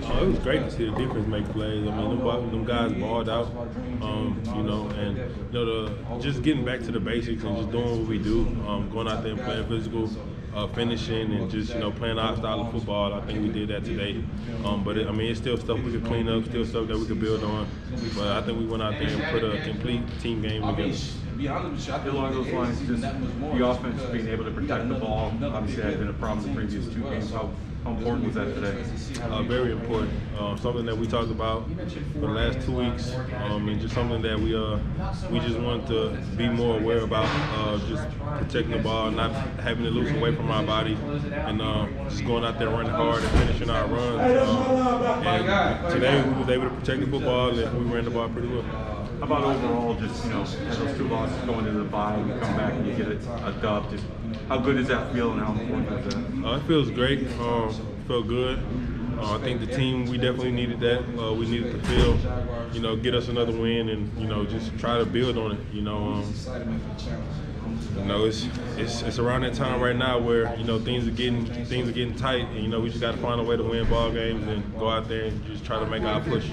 Oh, it was great to see the defense make plays. I mean, them, them guys balled out, um, you know, and you know, the, just getting back to the basics and just doing what we do, um, going out there and playing physical, uh, finishing, and just you know playing our style of football. I think we did that today. Um, but it, I mean, it's still stuff we could clean up, still stuff that we could build on. But I think we went out there and put a complete team game together. Along those lines, just the offense being able to protect the ball, obviously that had been a problem the previous two games. How, how important was that today? Uh, very important. Uh, something that we talked about for the last two weeks, um, and just something that we uh, we just want to be more aware about. Uh, just protecting the ball, not having it loose away from our body, and uh, just going out there running hard and finishing our runs. Um, and today we was able to protect the football, and we ran the ball pretty well. How about overall, just, you know, those two losses going into the bye, you come back and you get a, a dub, just how good does that feel and how important is that? Uh, it feels great. Um, felt good. Uh, I think the team we definitely needed that. Uh, we needed to feel, you know, get us another win and you know just try to build on it. You know, um, you know it's, it's it's around that time right now where you know things are getting things are getting tight and you know we just got to find a way to win ball games and go out there and just try to make our push.